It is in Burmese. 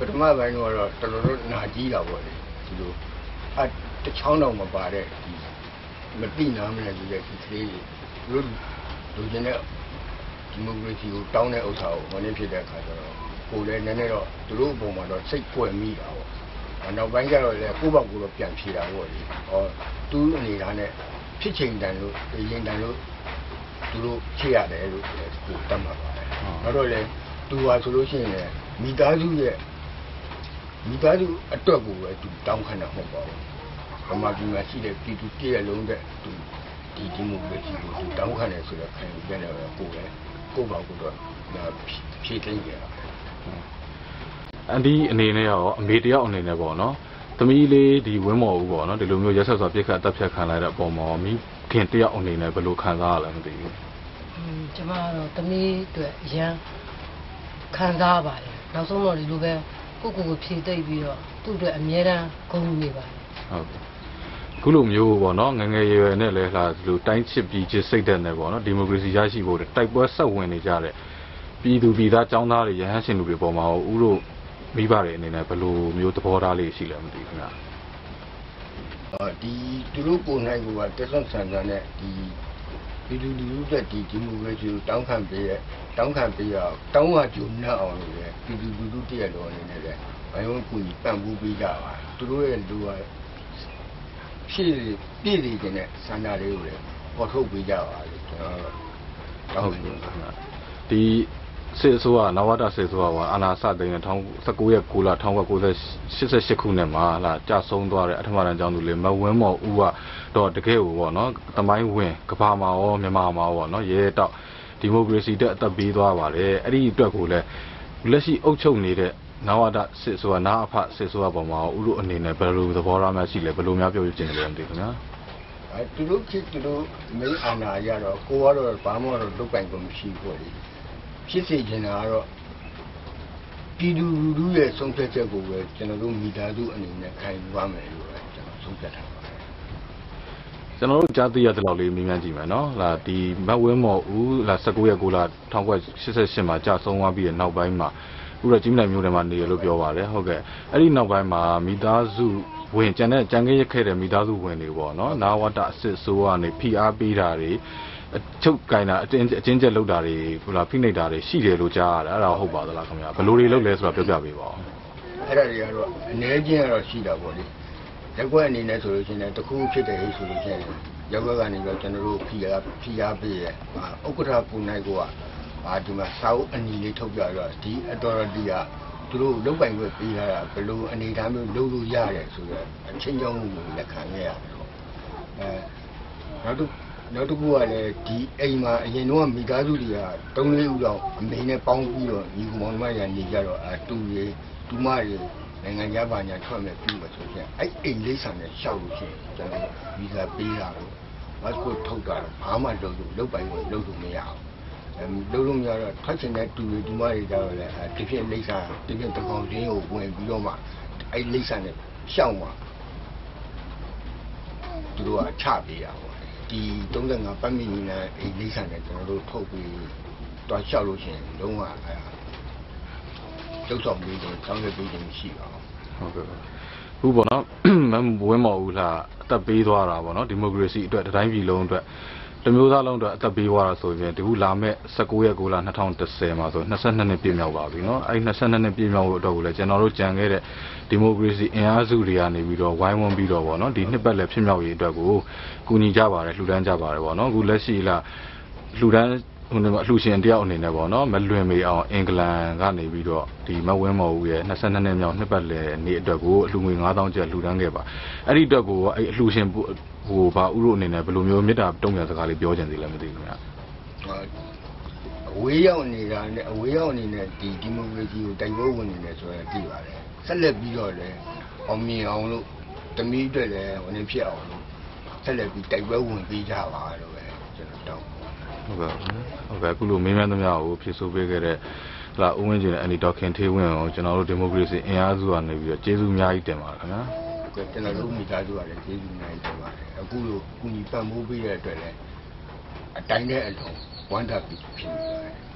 ပထမပိုင်းတော့တော်တော်တို့နာကြီးတာပေါ့လေဒီလိုအတချောင်းတော့မပါတဲ့ဒီမတိနာမလဲဒီတဲ့ဒီကလေးတွေတို့လူချင်းတဲ့ဒီမိုကရေစီကိုတောင်းတဲ့ဥစ္စာကိုဝင်နေဖြစ်တဲ့အခါကျတော့ကိုယ်လည်းနည်းနည်းတော့သူတို့အပေါ်မှာတော့စိတ်ပွက်မိတာပေါ့အနောက်ပိုင်းကျတော့လေကိုယ့်ဘောက်ကိုယ်တော့ပြန်ဖြေတာပေါ့လေဟောသူ့အနေထားနဲ့ဖြစ်ချိန်တန်လို့ရင်တန်လို့သူတို့ဖြေရတယ်လို့လည်းကိုယ်တတ်မှာပါတယ်နောက်တော့လေသူဟာဆိုလို့ရှိရင်လေမိသားစုရဲ့ မိသားစုအတွက်ကိုပဲသူတောင်းခံတာမဟုတ်ပါဘူး။ဗမာပြည်မှာရှိတဲ့ပြည်သူတည့်ရလုံးတဲ့သူဒီဒီမိုကရေစီကိုသူတောင်းခံတယ်ဆိုတော့ခံယူပြန်တယ်ကိုယ်လည်းကိုယ့်ဘာကိုယ်တော့ဒါဖြည့်သိမ့်ကြတာအန်ဒီအနေနဲ့ရောအမေတယောက်အနေနဲ့ပေါ့နော်သမီးလေးဒီဝင်းမော်ဦးပေါ့နော်ဒီလိုမျိုးရက်ဆက်စွာပြစ်ခတ်တပ်ဖြတ်ခံလိုက်တဲ့အပေါ်မှာမိခင်တယောက်အနေနဲ့ဘယ်လိုခံစားရလဲမသိဘူးอืมကျမကတော့တမီးအတွက်အရန်ခံစားပါတယ်နောက်ဆုံးတော့ဒီလိုပဲ ကိုကိုကိုဖြည့်သိမ့်ပြီးတော့သူ့အတွက်အမြဲတမ်းဂုဏ်ယူနေပါတယ်ဟုတ်ကဲ့ခုလိုမျိုးပေါ့နော်ငယ်ငယ်ရွယ်ရွယ်နဲ့လဲလာဒီလိုတိုင်းချစ်ပြီးချစ်စိတ်တဲ့နဲ့ပေါ့နော်ဒီမိုကရေစီရရှိဖို့တဲ့တိုက်ပွဲဆက်ဝင်နေကြတဲ့ပြည်သူပြည်သားចောင်းသားတွေရဟန်းရှင်လူတွေပေါ်မှာဦးတို့မိဘတွေအနေနဲ့ဘယ်လိုမျိုးသဘောထားလေးရှိလဲမသိဘူးခင်ဗျာ။အာဒီသူတို့ကိုယ်နိုင်ကတက်ဆွမ်းဆန်ဆန်နဲ့ဒီ ပြည်သူလူထုတဲ့ဒီဒီမိုကရေစီကိုတောင်းခံပေးတဲ့တောင်းခံပေးရတောင်းရကြုံနှက်အောင်လို့လေပြည်သူလူထုတည့်ရလုံးအနေနဲ့လေဘယ်လိုကူညီပံ့ပိုးပေးကြပါသူတို့ရဲ့လူကဖြည့်ပြည့်နေခြင်းနဲ့စန္ဒာလေးကိုလည်းပေါ်ထုတ်ပေးကြပါလေကျွန်တော်တို့တောဟုင်းတ်နေကဲ့ပါခင်ဗျာဒီ စစ်အစိုးရနဝတစစ်အစိုးရကအာဏာစသိမ်းတဲ့19ရက်9လ1988ခုနှစ်မှာလာကြာဆုံးသွားတဲ့အထမတန်းကျောင်းသူလေးမဝင်းမော်ဦးကတော့တကယ်ကိုပေါ့နော်တမိုင်းဝင်ကဘာမှာရောမြန်မာမှာရောပေါ့နော်ရဲတောက်ဒီမိုကရေစီတက်အသက်ပေးသွားပါတယ်အဲ့ဒီအတွက်ကိုလည်းလက်ရှိအုပ်ချုပ်နေတဲ့နဝတစစ်အစိုးရနာအဖစစ်အစိုးရပေါ်မှာဦးတို့အနေနဲ့ဘယ်လိုသဘောထားများရှိလဲဘယ်လိုများပြောပြချင်တယ်လဲမသိဘူးခင်ဗျာအဲသူတို့ဖြစ်သူတို့မင်းအာဏာရတော့ကိုကတော့ဘာမှတော့လုပ်ပိုင်ကုန်မရှိဘူးလေ ဖြစ်စေချင်တာကတော့ပြည်သူလူထုရဲ့ဆုံးဖြတ်ချက်ကိုပဲကျွန်တော်တို့မိသားစုအနေနဲ့ခံယူရမယ်လို့ပဲကျွန်တော်ဆုံးဖြတ်ထားပါတယ်ကျွန်တော်တို့ကြားသိရတဲ့လောက်လေးမြင်မြန်ကြည့်မယ်နော်။လာဒီမတ်ဝင်းမော်ဦးလာ19ရက်9လ1988မှာကြာဆုံးသွားပြီးတဲ့နောက်ပိုင်းမှာဥရကြီးမနိုင်မျိုးတွေမှာနေရလို့ပြောပါတယ်ဟုတ်ကဲ့အဲ့ဒီနောက်ပိုင်းမှာမိသားစု ဝင်ကျန်တဲ့ကြံခဲ့ရခဲ့တဲ့မိသားစုဝင်တွေပေါ့နော်နာဝတအစ်စ်ဆိုးကနေဖိအားပေးတာတွေအချုပ်ကင်တာအတင်းအချင်းကျက်လုပ်တာတွေဟိုလာဖိနှိပ်တာတွေရှိတယ်လို့ကြားရတယ်အဲ့ဒါဟုတ်ပါသလားခင်ဗျာဘယ်လိုတွေလုပ်လဲဆိုတာပြောပြပေးပါဦးအဲ့ဒါတွေကတော့အနေချင်းကတော့ရှိတာပေါ့လေရက်ွက်အနေနဲ့ဆိုလို့ရှိရင်တစ်ခုဖြစ်တယ်ဟိဆိုလို့ရှိရင်ရက်ွက်ကနေတော့ကျွန်တော်တို့ဖြီအားဖြီအားပေးရဲဥက္ကဋ္ဌပူနိုင်ကအာဒီမှာစာအုပ်အနီလေးထုတ်ပြတော့ဒီ authority က သူတို့လုတ်ပိုင်ခွင့်ပေးထားတာဘယ်လိုအနေအထားမျိုးလုပ်လို့ရတယ်ဆိုတော့အချင်းချင်းမှုကိုလက်ခံရရတယ်ပေါ့အဲနောက်တစ်နောက်တစ်ခုကလည်းဒီအိမ်မှာအရင်တော့မိသားစုတွေက၃လေးဦးလောက်အမေနဲ့ပေါင်းပြီးတော့ညီကောင်မောင်မရနေကြတော့အတူတွေတူမတွေနိုင်ငံခြားဘာညာထွက်မဲ့ပြီးမှဆိုရင်အဲ့အိမ်လေးဆန်နဲ့ရှောက်လို့ရှိရင်ကျွန်တော်ဗီဇာပေးတာလို့ဘတ်ကိုထုတ်တာတော့ဘာမှလုပ်လို့လုပ်ပိုင်လို့လုပ်လို့မရအောင်အဲ လုပ်လို့မရတော့ထွက်ချင်တဲ့တူတွေတူမတွေကြတော့လေဒီဖြစ်လိမ့်စာဒီဖြစ်တကောင်ချင်းကိုဝင်ပြီးတော့မှအဲ့လိမ့်စာနဲ့ရှောက်မှသူတို့ကချပေးရပါဘောဒီ35ပတ်မီနီနဲ့အိမ်လိမ့်စာနဲ့ကျွန်တော်တို့ထုတ်ပြီးတော့ရှောက်လို့ရှိရင်လုံးဝအဲကျုပ်ဆောင်ပြီးတော့ဆောင်းရပြီးခြင်းရှိပါဘူးဟုတ်ကဲ့ခုပေါ့နော်မမ်ဝင်းမော်ဦးလာအသက်ပေးသွားတာပေါ့နော်ဒီမိုကရေစီအတွက်တစ်တိုင်းပြည်လုံးအတွက် တစ်မျိုးသားလုံးအတွက်အသက်ပေးသွားတာဆိုရင်ဒီခုလာမဲ့19ရက်9လ2010မှာဆို22နှစ်ပြည့်မြောက်ပါပြီเนาะအဲ့22နှစ်ပြည့်မြောက်ဖို့အတွက်ကိုလည်းကျွန်တော်တို့ကြံခဲ့တဲ့ဒီမိုကရေစီအင်အားစုတွေကနေပြီးတော့ဝိုင်းဝန်းပြီးတော့ပေါ့နော်ဒီနှစ်ပတ်လည်ဖြစ်မြောက်ရေးအတွက်ကိုကူညီကြပါတယ်လှူဒန်းကြပါတယ်ပေါ့နော်အခုလက်ရှိလာလှူဒန်း ဟိုအလှရှင်တယောက်အနေနဲ့ပေါ့နော်မလွင်မေအောင်အင်္ဂလန်ကနေပြီးတော့ဒီမဝင်းမော်ဦးရဲ့22နှစ်မြောက်နှစ်ပတ်လည်နေ့အတွက်ကိုအလှငွေ9000ကျပ်လှူဒန်းခဲ့ပါအဲ့ဒီအတွက်ကိုအဲ့အလှရှင်ဟိုဘာဥရိုအနေနဲ့ဘယ်လိုမျိုးမေတ္တာတုံ့ပြန်စကားလေးပြောချင်သေးလဲမသိဘူးခင်ဗျာအဝေးရောက်နေတာနဲ့အဝေးရောက်အနေနဲ့ဒီဒီမိုကရေစီကိုတိုက်ပွဲဝင်နေတယ်ဆိုရင်သိပါတယ်ဆက်လက်ပြီးတော့လည်းအောင်မြင်အောင်လို့တမီးအတွက်လည်းဝင်နေဖြစ်အောင်လို့ဆက်လက်ပြီးတိုက်ပွဲဝင်ပေးကြပါလို့ပဲကျွန်တော်တောင်းပါ ဟုတ်ကဲ့ဟုတ်ကဲ့အခုလိုမင်းများသမျှကိုဖြည့်ဆို့ပေးခဲ့တဲ့ဟလာဦးဝင်းကျင်နဲ့အန်ဒီဒေါခင်ထေးဝင်းကိုကျွန်တော်တို့ဒီမိုကရေစီအင်အားစုကနေပြီးတော့ကျေးဇူးအများကြီးတင်ပါတယ်ခင်ဗျာကဲကျွန်တော်တို့မိသားစုကလည်းကျေးဇူးများကြီးတင်ပါတယ်အခုလိုကုညီပံ့ပိုးပေးတဲ့အတွက်လည်းအတိုင်းနဲ့အလုံးဝမ်းသာပြီးဖြစ်နေပါတယ်